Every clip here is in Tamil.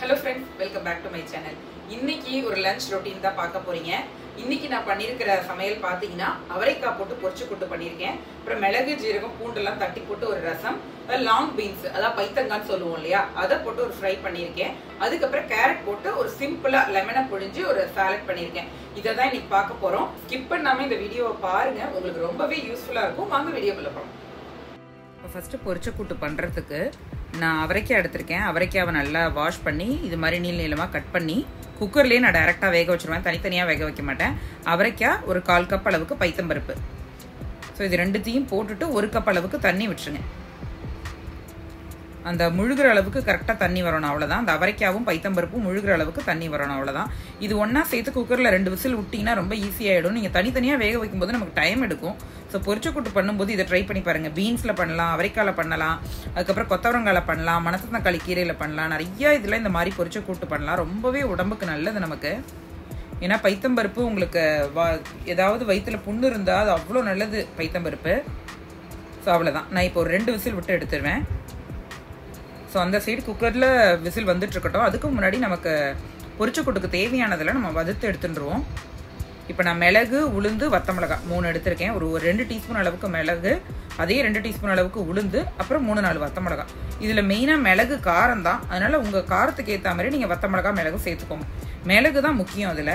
Hello friends welcome back to my channel இன்னைக்கு ஒரு லஞ்ச் ரொட்டீன் தான் பார்க்க போறீங்க. இன்னைக்கு நான் பண்ணியிருக்கிற சமையல் பார்த்தீங்கன்னா அவரைக்காய் போட்டு பொரிச்சு கூட்டு பண்ணியிருக்கேன் அப்புறம் மிளகு ஜீரகம் பூண்டெல்லாம் தட்டி போட்டு ஒரு ரசம் லாங் பீன்ஸ் அதாவது பைத்தங்கான்னு சொல்லுவோம் இல்லையா? அதை போட்டு ஒரு ஃப்ரை பண்ணியிருக்கேன் அதுக்கப்புறம் கேரட் போட்டு ஒரு சிம்பிளா லெமனை பொழிஞ்சு ஒரு சாலட் பண்ணியிருக்கேன் இதை தான் இன்னைக்கு பார்க்க போறோம். ஸ்கிப் பண்ணாம இந்த வீடியோவை பாருங்க. உங்களுக்கு ரொம்பவே யூஸ்ஃபுல்லா இருக்கும். வாங்க வீடியோ போகலாம் இப்போ ஃபஸ்ட்டு பொரிச்ச கூட்டு பண்ணுறதுக்கு நான் அவரைக்காய் எடுத்திருக்கேன். அவரைக்காவை நல்லா வாஷ் பண்ணி இது மாதிரி நீள் நீளமாக கட் பண்ணி குக்கர்லேயே நான் டைரெக்டாக வேக வச்சுருவேன். தனித்தனியாக வேக வைக்க மாட்டேன். அவரைக்காய் ஒரு கால் கப் அளவுக்கு பைத்தம்பருப்பு ஸோ இது ரெண்டுத்தையும் போட்டுட்டு ஒரு கப் அளவுக்கு தண்ணி விட்டுருங்க. அந்த முழுகிற அளவுக்கு கரெக்டாக தண்ணி வரணும் அவ்வளோதான் அந்த அவரைக்காவும் பைத்தம்பருப்பும் முழுகிற அளவுக்கு தண்ணி வரணும் அவ்வளோதான் இது ஒன்றா சேர்த்து குக்கரில் ரெண்டு விசில் விட்டிங்கன்னா ரொம்ப ஈஸியாகிடும் நீங்கள் தனித்தனியாக வேக வைக்கும்போது நமக்கு டைம் எடுக்கும். ஸோ பொரிச்ச கூட்டு பண்ணும்போது இதை ட்ரை பண்ணி பாருங்கள் பீன்ஸில் பண்ணலாம் அவரைக்காயில் பண்ணலாம் அதுக்கப்புறம் கொத்தவரங்காயில் பண்ணலாம் மணத்தக்காளி கீரையில் பண்ணலாம் நிறைய இதில் இந்த மாதிரி பொரிச்ச கூட்டு பண்ணலாம். ரொம்பவே உடம்புக்கு நல்லது நமக்கு. ஏன்னா பைத்தம்பருப்பு உங்களுக்கு வா ஏதாவது வயிற்றில் புண்ணு இருந்தால் அது அவ்வளோ நல்லது பைத்தம்பருப்பு. ஸோ அவ்வளோதான் நான் இப்போ ஒரு ரெண்டு விசில் விட்டு எடுத்துருவேன். ஸோ அந்த சைடு குக்கரில் விசில் வந்துட்டு இருக்கட்டும். அதுக்கு முன்னாடி நமக்கு பொரிச்ச கூட்டுக்கு தேவையானதெல்லாம் நம்ம வதத்து எடுத்துட்டுருவோம் இப்போ நான் மிளகு உளுந்து வத்த மிளகாய் மூணு எடுத்திருக்கேன். ஒரு ஒரு ரெண்டு டீஸ்பூன் அளவுக்கு மிளகு அதே ரெண்டு டீஸ்பூன் அளவுக்கு உளுந்து அப்புறம் மூணு நாலு வத்த மிளகாய் இதில் மெயினாக மிளகு காரம் தான். அதனால் உங்கள் காரத்துக்கு ஏற்ற மாதிரி நீங்கள் வத்த மிளகாய் மிளகு சேர்த்துக்கோங்க. மிளகு தான் முக்கியம் அதில்.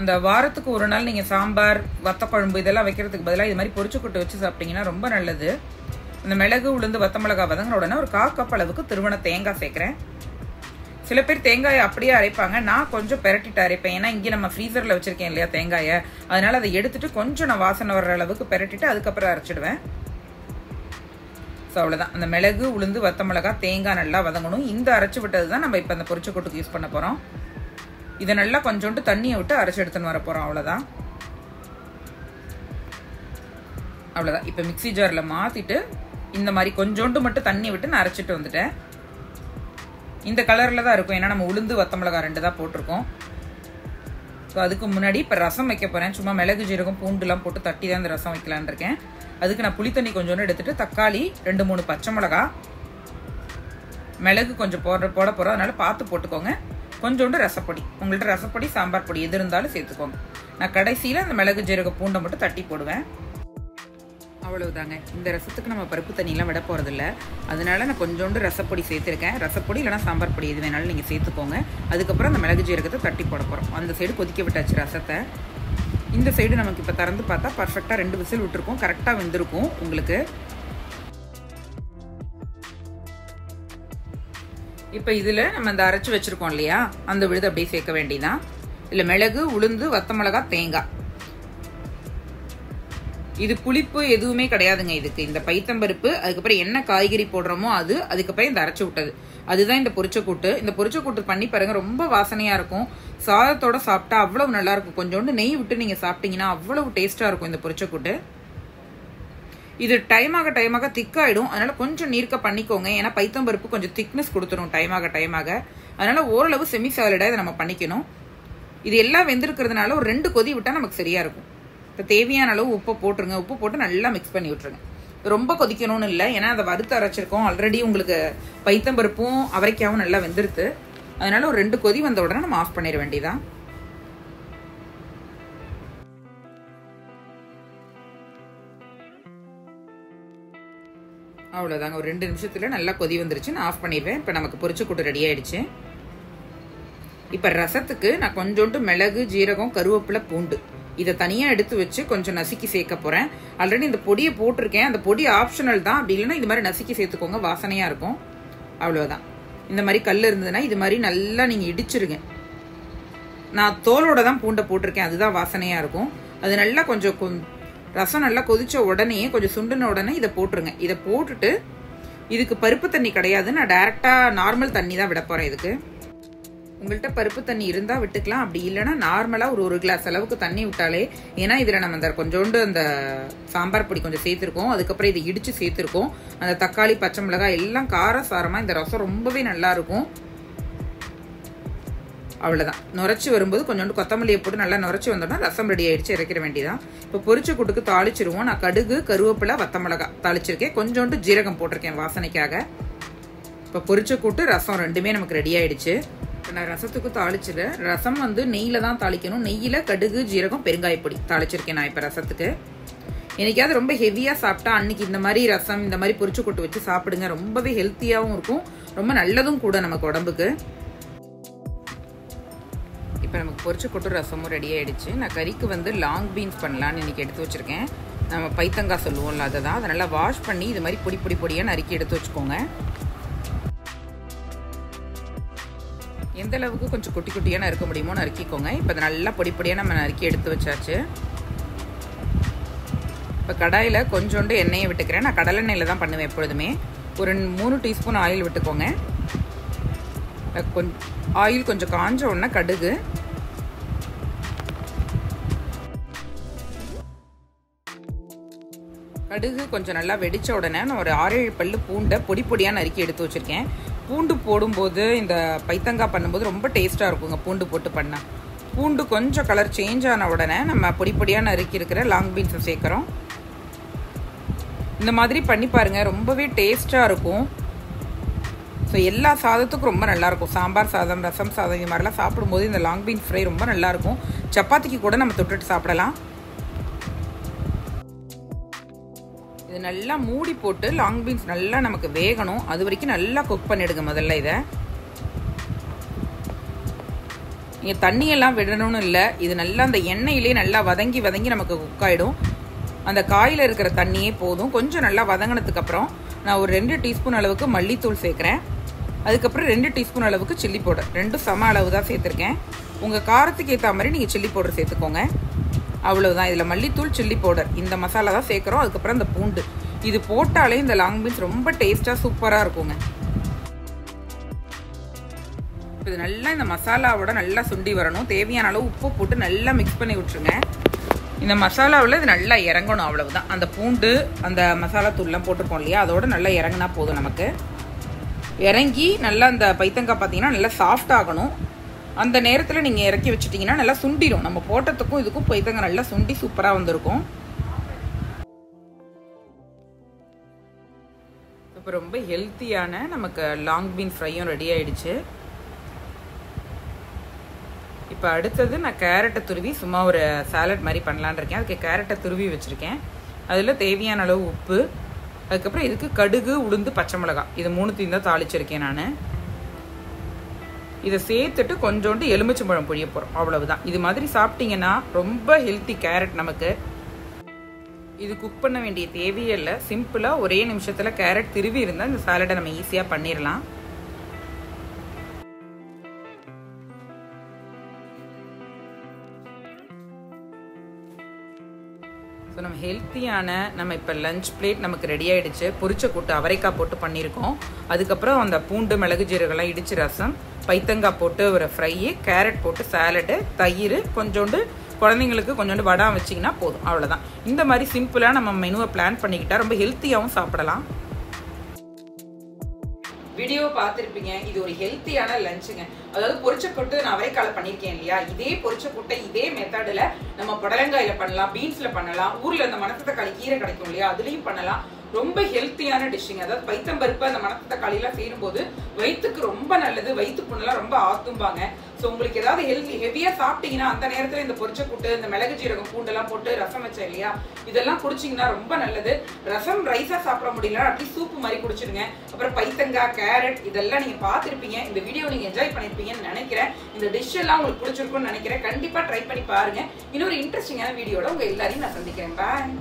அந்த வாரத்துக்கு ஒரு நாள் நீங்கள் சாம்பார் வத்த குழம்பு இதெல்லாம் வைக்கிறதுக்கு பதிலாக இது மாதிரி பொரிச்சு கொட்டு வச்சு சாப்பிட்டீங்கன்னா ரொம்ப நல்லது. அந்த மிளகு உளுந்து வத்த மிளகா வதங்கின உடனே ஒரு கா கப் அளவுக்கு திருவண தேங்காய் சேர்க்குறேன். சில பேர் தேங்காயை அப்படியே அரைப்பாங்க. நான் கொஞ்சம் பெரட்டிட்டு அரைப்பேன். ஏன்னா இங்கே நம்ம ஃப்ரீசரில் வச்சுருக்கேன் இல்லையா தேங்காயை? அதனால் அதை எடுத்துட்டு கொஞ்சம் நான் வாசனை வர்ற அளவுக்கு பெரட்டிட்டு அதுக்கப்புறம் அரைச்சிடுவேன். ஸோ அவ்வளோதான் அந்த மிளகு உளுந்து வத்த மிளகா தேங்காய் நல்லா வதங்கணும். இந்த அரைச்சி விட்டது தான் நம்ம இப்போ அந்த பொரிச்ச கூட்டுக்கு யூஸ் பண்ண போகிறோம் இதை நல்லா கொஞ்சோண்டு தண்ணியை விட்டு அரைச்சி எடுத்துன்னு வர போகிறோம் அவ்வளோதான் அவ்வளோதான் இப்போ மிக்சி ஜாரில் மாற்றிட்டு இந்த மாதிரி கொஞ்சோண்டு மட்டும் தண்ணி விட்டு நான் அரைச்சிட்டு வந்துட்டேன். இந்த கலரில் தான் இருக்கும். ஏன்னா நம்ம உளுந்து வத்தமிளகா ரெண்டு தான் போட்டிருக்கோம். ஸோ அதுக்கு முன்னாடி இப்போ ரசம் வைக்க போகிறேன் சும்மா மிளகு ஜீரகம் பூண்டுலாம் போட்டு தட்டி தான் இந்த ரசம் வைக்கலான் இருக்கேன். அதுக்கு நான் புளித்தண்ணி கொஞ்சோண்டு எடுத்துட்டு தக்காளி ரெண்டு மூணு பச்சை மிளகா மிளகு கொஞ்சம் போடுற போட போகிறோம் அதனால பார்த்து போட்டுக்கோங்க. கொஞ்சோண்டு ரசப்பொடி. உங்கள்கிட்ட ரசப்பொடி சாம்பார் பொடி எது இருந்தாலும் சேர்த்துக்கோங்க. நான் கடைசியில் அந்த மிளகு ஜீரக பூண்டை மட்டும் தட்டி போடுவேன். அவ்வளவுதாங்க. இந்த ரசத்துக்கு நம்ம பருப்பு தண்ணியெலாம் விட போகிறதில்ல அதனால நான் கொஞ்சோண்டு ரசப்பொடி சேர்த்துருக்கேன். ரசப்பொடி இல்லைனா சாம்பார் பொடி எது வேணாலும் நீங்கள் சேர்த்துக்கோங்க. அதுக்கப்புறம் அந்த மிளகு ஜீரகத்தை தட்டி போட போகிறோம் அந்த சைடு கொதிக்க விட்டாச்சு ரசத்தை. இந்த சைடு நமக்கு இப்போ திறந்து பார்த்தா பர்ஃபெக்டாக ரெண்டு விசில் விட்டுருக்கோம். கரெக்டாக வெந்திருக்கும் உங்களுக்கு. இப்போ இதில் நம்ம இந்த அரைச்சி வச்சுருக்கோம் இல்லையா? அந்த விழுது அப்படியே சேர்க்க வேண்டியதான் இல்லை மிளகு உளுந்து வத்த மிளகா தேங்காய். இது புளிப்பு எதுவுமே கிடையாதுங்க இதுக்கு. இந்த பைத்தம்பருப்பு அதுக்கப்புறம் என்ன காய்கறி போடுறோமோ அது அதுக்கப்புறம் இந்த அரைச்சி விட்டது அதுதான் இந்த பொரிச்ச கூட்டு இந்த பொரிச்ச கூட்டு பண்ணி பாருங்க ரொம்ப வாசனையா இருக்கும். சாதத்தோட சாப்பிட்டா அவ்வளவு நல்லா இருக்கும். கொஞ்சோண்டு நெய் விட்டு நீங்க சாப்பிட்டீங்கன்னா அவ்வளவு டேஸ்டா இருக்கும் இந்த பொரிச்ச கூட்டு இது டைம் ஆக திக்காயிடும் அதனால கொஞ்சம் நீர்க்க பண்ணிக்கோங்க. ஏன்னா பைத்தம்பருப்பு கொஞ்சம் திக்னஸ் கொடுத்துரும் டைம் ஆக அதனால ஓரளவு செமி சாலடா இதை நம்ம பண்ணிக்கணும். இது எல்லாம் வெந்திருக்கிறதுனால ஒரு ரெண்டு கொதி விட்டா நமக்கு சரியா இருக்கும். இப்போ தேவையான அளவு உப்பை போட்டுருங்க. உப்பு போட்டு நல்லா மிக்ஸ் பண்ணி விட்ருங்க ரொம்ப கொதிக்கணும்னு இல்லை. ஏன்னா அதை வறுத்து அரைச்சிருக்கோம். ஆல்ரெடி உங்களுக்கு பைத்தம்பருப்பும் அவரைக்காவும் நல்லா வெந்துருது அதனால ஒரு ரெண்டு கொதி வந்த உடனே நம்ம ஆஃப் பண்ணிட வேண்டியதான் அவ்வளோதாங்க ஒரு ரெண்டு நிமிஷத்தில் நல்லா கொதி வந்துருச்சு. நான் ஆஃப் பண்ணிடுவேன் இப்போ நமக்கு பொரிச்சு கூட்டு ரெடி ஆயிடுச்சு. இப்போ ரசத்துக்கு நான் கொஞ்சோண்டு மிளகு ஜீரகம் கருவேப்பிலை பூண்டு. இதை தனியாக எடுத்து வச்சு கொஞ்சம் நசுக்கி சேர்க்க போகிறேன் ஆல்ரெடி இந்த பொடியை போட்டிருக்கேன். அந்த பொடி ஆப்ஷனல் தான். அப்படி இல்லைன்னா இது மாதிரி நசுக்கி சேர்த்துக்கோங்க. வாசனையாக இருக்கும். அவ்வளோதான் இந்த மாதிரி கல் இருந்ததுன்னா இது மாதிரி நல்லா நீங்கள் இடிச்சிருங்க. நான் தோலோட தான் பூண்டை போட்டிருக்கேன். அதுதான் வாசனையாக இருக்கும். அது நல்லா கொஞ்சம் ரசம் நல்லா கொதிச்ச உடனே கொஞ்சம் சுண்டுன உடனே இதை போட்டுருங்க. இதை போட்டுட்டு இதுக்கு பருப்பு தண்ணி கிடையாது நான் டேரெக்டாக நார்மல் தண்ணி தான் விட போகிறேன் இதுக்கு. உங்கள்கிட்ட பருப்பு தண்ணி இருந்தால் விட்டுக்கலாம். அப்படி இல்லைன்னா நார்மலாக ஒரு ஒரு கிளாஸ் அளவுக்கு தண்ணி விட்டாலே ஏன்னா இதில் நம்ம அந்த கொஞ்சோண்டு அந்த சாம்பார் பொடி கொஞ்சம் சேர்த்துருக்கோம். அதுக்கப்புறம் இதை இடித்து சேர்த்துருக்கோம். அந்த தக்காளி பச்சை மிளகாய் எல்லாம் காரசாரமாக இந்த ரசம் ரொம்பவே நல்லா இருக்கும். அவ்வளோதான் நுரைச்சி வரும்போது கொஞ்சோண்டு கொத்தமல்லியை போட்டு நல்லா நுரைச்சி வந்தோம்னா ரசம் ரெடி ஆயிடுச்சு இறக்கிற வேண்டியதான் இப்போ பொரிச்ச கூட்டுக்கு தாளிச்சிருவோம். நான் கடுகு கருவேப்பிலை வத்த மிளகா தாளிச்சிருக்கேன். கொஞ்சோண்டு ஜீரகம் போட்டிருக்கேன் வாசனைக்காக. இப்போ பொரிச்ச கூட்டு ரசம் ரெண்டுமே நமக்கு ரெடி ஆயிடுச்சு. இப்போ நான் ரசத்துக்கு தாளிச்சிடு. ரசம் வந்து நெய்யில் தான் தாளிக்கணும். நெய்யில் கடுகு ஜீரகம் பெருங்காயப்பொடி தாளிச்சிருக்கேன் நான் இப்போ ரசத்துக்கு. என்னைக்காவது ரொம்ப ஹெவியாக சாப்பிட்டா அன்னைக்கு இந்த மாதிரி ரசம் இந்த மாதிரி பொரிச்சு கொட்டு வச்சு சாப்பிடுங்க. ரொம்பவே ஹெல்த்தியாகவும் இருக்கும். ரொம்ப நல்லதும் கூட நமக்கு உடம்புக்கு. இப்போ நமக்கு பொரிச்ச கொட்டு ரசமும் ரெடி ஆயிடுச்சு. நான் கறிக்கு வந்து லாங் பீன்ஸ் பண்ணலான்னு இன்னைக்கு எடுத்து வச்சிருக்கேன். நம்ம பைத்தங்காய் சொல்லுவோம்ல அதை தான் அதை நல்லா வாஷ் பண்ணி இது மாதிரி பொடி பொடி பொடியாக நறுக்கி எடுத்து வச்சுக்கோங்க. எந்த அளவுக்கு கொஞ்சம் குட்டி குட்டியாக நறுக்க முடியுமோ நறுக்கிக்கோங்க. இப்போ அதை நல்லா பொடி பொடியாக நம்ம நறுக்கி எடுத்து வச்சாச்சு. இப்போ கடாயில் கொஞ்சோண்டு எண்ணெயை விட்டுக்கிறேன். நான் கடலெண்ணெயில் தான் பண்ணுவேன் எப்பொழுதுமே. ஒரு மூணு டீஸ்பூன் ஆயில் விட்டுக்கோங்க. கொஞ்சம் ஆயில் கொஞ்சம் காஞ்ச உடனே கடுகு. கடுகு கொஞ்சம் நல்லா வெடித்த உடனே நான் ஒரு ஆறேழு பல்லு பூண்டை பொடி பொடியாக நறுக்கி எடுத்து வச்சுருக்கேன். பூண்டு போடும்போது இந்த பைத்தங்காய் பண்ணும்போது ரொம்ப டேஸ்ட்டாக இருக்குங்க பூண்டு போட்டு பண்ணால் பூண்டு கொஞ்சம் கலர் சேஞ்ச் ஆன உடனே நம்ம பொடி பொடியாக நறுக்கி இருக்கிற லாங் பீன்ஸை சேர்க்குறோம். இந்த மாதிரி பண்ணி பாருங்கள் ரொம்பவே டேஸ்ட்டாக இருக்கும். ஸோ எல்லா சாதத்துக்கும் ரொம்ப நல்லாயிருக்கும் சாம்பார் சாதம் ரசம் சாதம் இது மாதிரிலாம் சாப்பிடும்போது இந்த லாங் பீன் ஃப்ரை ரொம்ப நல்லாயிருக்கும் சப்பாத்திக்கு கூட நம்ம தொட்டுட்டு சாப்பிடலாம். இது நல்லா மூடி போட்டு லாங் பீன்ஸ் நல்லா நமக்கு வேகணும். அது வரைக்கும் நல்லா குக் பண்ணிடுங்க முதல்ல இதை. நீங்கள் தண்ணியெல்லாம் விடணும்னு இல்லை. இது நல்லா அந்த எண்ணெயிலே நல்லா வதங்கி வதங்கி நமக்கு குக் ஆகிடும் அந்த காயில் இருக்கிற தண்ணியே போதும். கொஞ்சம் நல்லா வதங்கினதுக்கு அப்புறம் நான் ஒரு ரெண்டு டீஸ்பூன் அளவுக்கு மல்லித்தூள் சேர்க்குறேன். அதுக்கப்புறம் ரெண்டு டீஸ்பூன் அளவுக்கு சில்லி பவுடர் ரெண்டும் சம அளவு தான் சேர்த்துருக்கேன். உங்கள் காரத்துக்கு ஏற்ற மாதிரி நீங்கள் சில்லி பவுடர் சேர்த்துக்கோங்க. அவ்வளோதான் இதில் மல்லித்தூள் சில்லி பவுடர் இந்த மசாலா தான் சேர்க்குறோம். அதுக்கப்புறம் இந்த பூண்டு. இது போட்டாலே இந்த லாங் பீன்ஸ் ரொம்ப டேஸ்ட்டாக சூப்பராக இருக்குங்க. இது நல்லா இந்த மசாலாவோட நல்லா சுண்டி வரணும். தேவையான அளவு உப்பு போட்டு நல்லா மிக்ஸ் பண்ணி விட்டுருங்க. இந்த மசாலாவில் இது நல்லா இறங்கணும் அவ்வளவுதான். அந்த பூண்டு அந்த மசாலா தூள்லாம் போட்டிருக்கோம் இல்லையா? அதோட நல்லா இறங்கினா போதும் நமக்கு. இறங்கி நல்லா அந்த பைத்தங்காய் பார்த்தீங்கன்னா நல்லா சாஃப்ட் ஆகணும். அந்த நேரத்தில் நீங்கள் இறக்கி வச்சுட்டிங்கன்னா நல்லா சுண்டிடும் நம்ம போட்டதுக்கும் இதுக்கும் பொய்த்தங்க நல்லா சுண்டி சூப்பராக வந்திருக்கும். இப்போ ரொம்ப ஹெல்த்தியான நமக்கு லாங் பீன் ஃப்ரையும் ரெடி ஆயிடுச்சு. இப்போ அடுத்தது நான் கேரட்டை துருவி சும்மா ஒரு சாலட் மாதிரி பண்ணலான் இருக்கேன். அதுக்கு கேரட்டை துருவி வச்சுருக்கேன். அதில் தேவையான அளவு உப்பு. அதுக்கப்புறம் இதுக்கு கடுகு உளுந்து பச்சை மிளகாய். இது மூணுத்தையும் தான் தாளிச்சிருக்கேன் நான். இதை சேர்த்துட்டு கொஞ்சோண்டு எலுமிச்சம்பழம் பொழிய போகிறோம் அவ்வளவுதான். இது மாதிரி சாப்பிட்டீங்கன்னா ரொம்ப ஹெல்த்தி கேரட் நமக்கு. இது குக் பண்ண வேண்டிய தேவையே இல்லை. சிம்பிளாக ஒரே நிமிஷத்தில் கேரட் திருவி இருந்தால் இந்த சாலடை நம்ம ஈஸியாக பண்ணிடலாம் ஸோ நம்ம ஹெல்த்தியான நம்ம இப்போ லஞ்ச் பிளேட் நமக்கு ரெடி ஆகிடுச்சு பொரிச்ச கூட்டு அவரைக்காய் போட்டு பண்ணியிருக்கோம். அதுக்கப்புறம் அந்த பூண்டு மிளகு ஜீரகெல்லாம் இடிச்சு ரசம் பைத்தங்காய் போட்டு ஒரு ஃப்ரை கேரட் போட்டு சாலடு தயிர் கொஞ்சோண்டு குழந்தைங்களுக்கு கொஞ்சோண்டு வடம் வச்சிங்கன்னா போதும். அவ்வளோதான் இந்த மாதிரி சிம்பிளாக நம்ம மெனுவை பிளான் பண்ணிக்கிட்டால் ரொம்ப ஹெல்த்தியாகவும் சாப்பிடலாம். வீடியோ பார்த்துருப்பீங்க. இது ஒரு ஹெல்த்தியான லஞ்சுங்க அதாவது பொரிச்ச கொட்டு நான் அவரைக்கால பண்ணியிருக்கேன் இல்லையா? இதே பொரிச்ச கொட்டை இதே மெத்தடில் நம்ம புடலங்காயில பண்ணலாம் பீன்ஸ்ல பண்ணலாம் ஊர்ல அந்த மணத்தக்காளி கீரை கிடைக்கும் இல்லையா? அதுலயும் பண்ணலாம். ரொம்ப ஹெல்த்தியான டிஷ்ஷுங்க அதாவது பைத்தம்பருப்பு அந்த மணத்தக்காளிலாம் செய்யும்போது வயிற்றுக்கு ரொம்ப நல்லது வயிற்று புண்ணெல்லாம் ரொம்ப ஆத்தும்பாங்க. ஸோ உங்களுக்கு ஏதாவது ஹெல்தி ஹெவியாக சாப்பிட்டீங்கன்னா அந்த நேரத்தில் இந்த பொரிச்ச கூட்டு இந்த மிளகு ஜீரகம் பூண்டெல்லாம் போட்டு ரசம் வச்சேன் இல்லையா? இதெல்லாம் குடிச்சிங்கன்னா ரொம்ப நல்லது. ரசம் ரைஸாக சாப்பிட முடியல அப்படி சூப்பு மாதிரி குடிச்சிடுங்க. அப்புறம் பைத்தங்காய் கேரட் இதெல்லாம் நீங்கள் பார்த்துருப்பீங்க. இந்த வீடியோ நீங்கள் என்ஜாய் பண்ணியிருப்பீங்கன்னு நினைக்கிறேன். இந்த டிஷ் எல்லாம் உங்களுக்கு பிடிச்சிருக்கும்னு நினைக்கிறேன். கண்டிப்பாக ட்ரை பண்ணி பாருங்க. இன்னொரு இன்ட்ரெஸ்டிங்கான வீடியோட உங்கள் எல்லாரையும் நான் சந்திக்கிறேன். பாய்